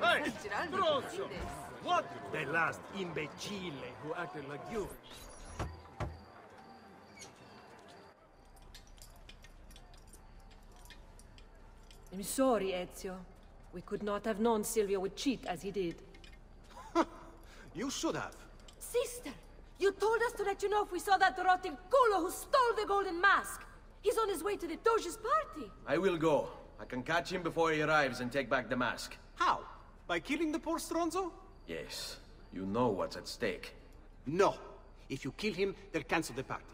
Hey, Stronzo! What? The last imbecile who acted like you. I'm sorry, Ezio. We could not have known Silvio would cheat as he did. You should have. Sister! You told us to let you know if we saw that rotting culo who stole the golden mask! He's on his way to the Doge's party! I will go. I can catch him before he arrives and take back the mask. How? By killing the poor Stronzo? Yes. You know what's at stake. No. If you kill him, they'll cancel the party.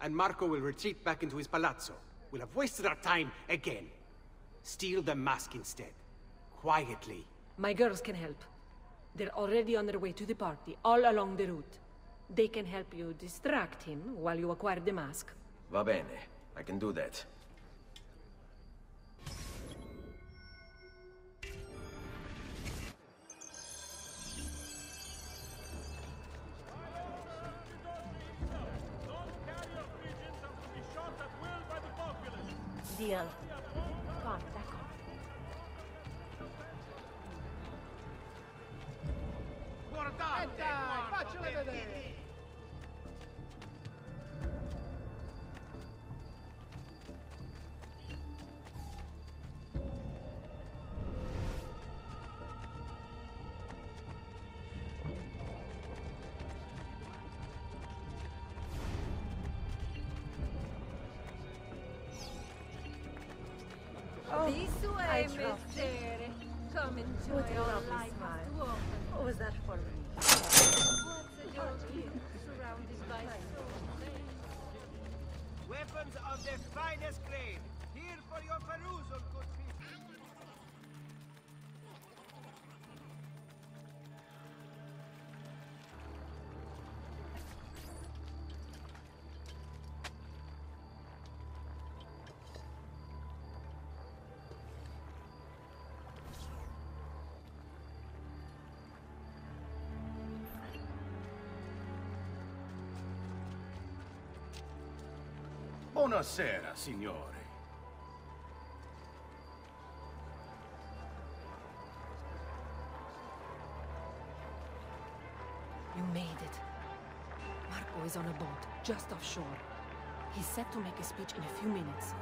And Marco will retreat back into his palazzo. We'll have wasted our time again. Steal the mask instead. Quietly. My girls can help. They're already on their way to the party, all along the route. They can help you distract him while you acquire the mask. Va bene. I can do that. Deal. Come, d'accord. Guardate! Eh dai, faccela vedere! Oh, this way, Messere. Come enjoy What a your lovely life smile. What was that for? What's a journey surrounded by souls? Weapons of the finest grade. Here for your perusal, Buonasera, signore. You made it. Marco is on a boat, just offshore. He's set to make a speech in a few minutes.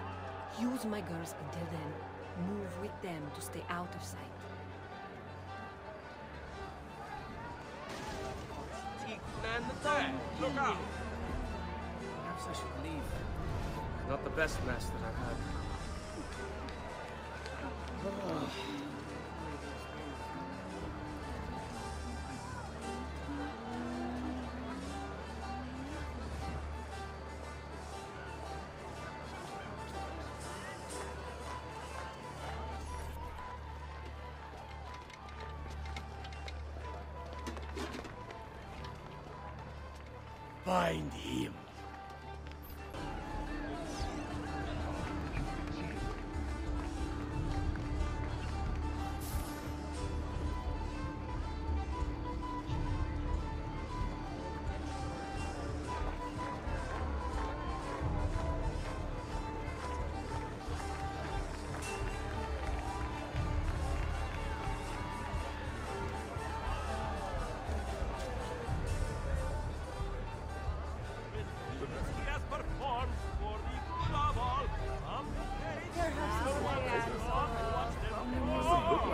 Use my girls until then. Move with them to stay out of sight. Look out! Perhaps I should leave. Not the best mess that I've had. Find him.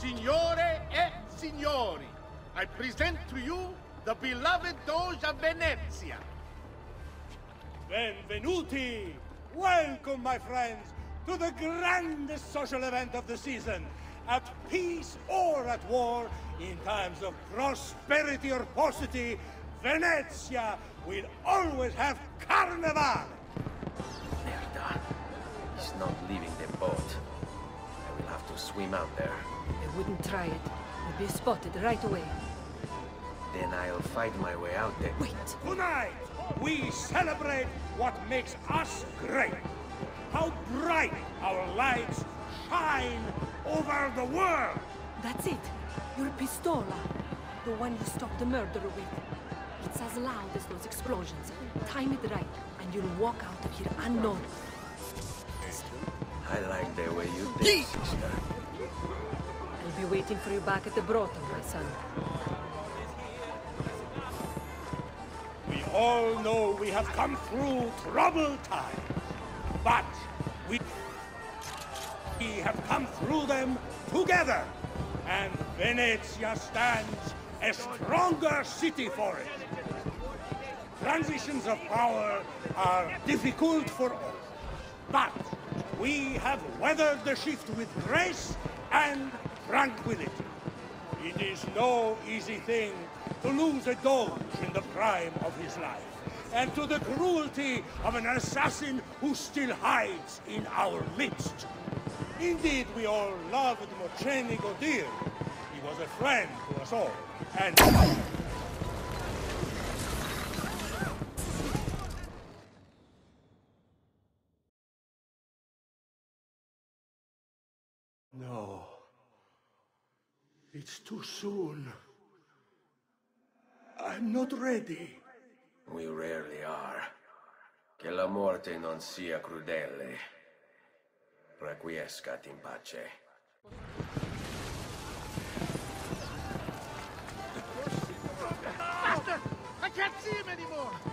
Signore e signori, I present to you the beloved Doge of Venezia. Benvenuti! Welcome, my friends, to the grandest social event of the season. At peace or at war, in times of prosperity or paucity, Venezia will always have Carnival! Merda. He's not leaving the boat. I swim out there. I wouldn't try it. I'd be spotted right away. Then I'll fight my way out there. Wait! Tonight, we celebrate what makes us great. How bright our lights shine over the world. That's it! Your pistola! The one you stopped the murderer with. It's as loud as those explosions. Time it right, and you'll walk out of here unknown. I like the way you think, sister. I'll be waiting for you back at the Brothel, my son. We all know we have come through troubled times, but we, we have come through them together, and Venezia stands a stronger city for it. Transitions of power are difficult for all, but we have weathered the shift with grace and tranquility. It is no easy thing to lose a doge in the prime of his life, and to the cruelty of an assassin who still hides in our midst. Indeed, we all loved Mocenigo dear. He was a friend to us all, and... too soon. I'm not ready. We rarely are. Che la morte non sia crudele. Requiescat in pace. Master! I can't see him anymore!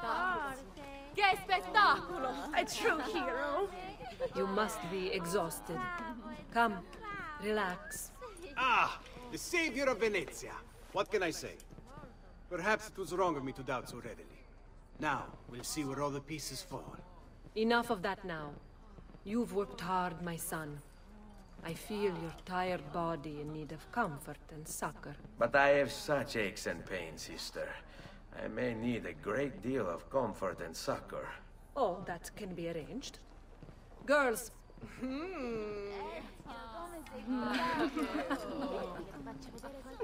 Done! Che Che spettacolo! A true hero! You must be exhausted. Come, relax. Ah, the savior of Venezia. What can I say? Perhaps it was wrong of me to doubt so readily. Now, we'll see where all the pieces fall. Enough of that now. You've worked hard, my son. I feel your tired body in need of comfort and succor. But I have such aches and pains, sister. I may need a great deal of comfort and succor. Oh, that can be arranged. Girls, hmm.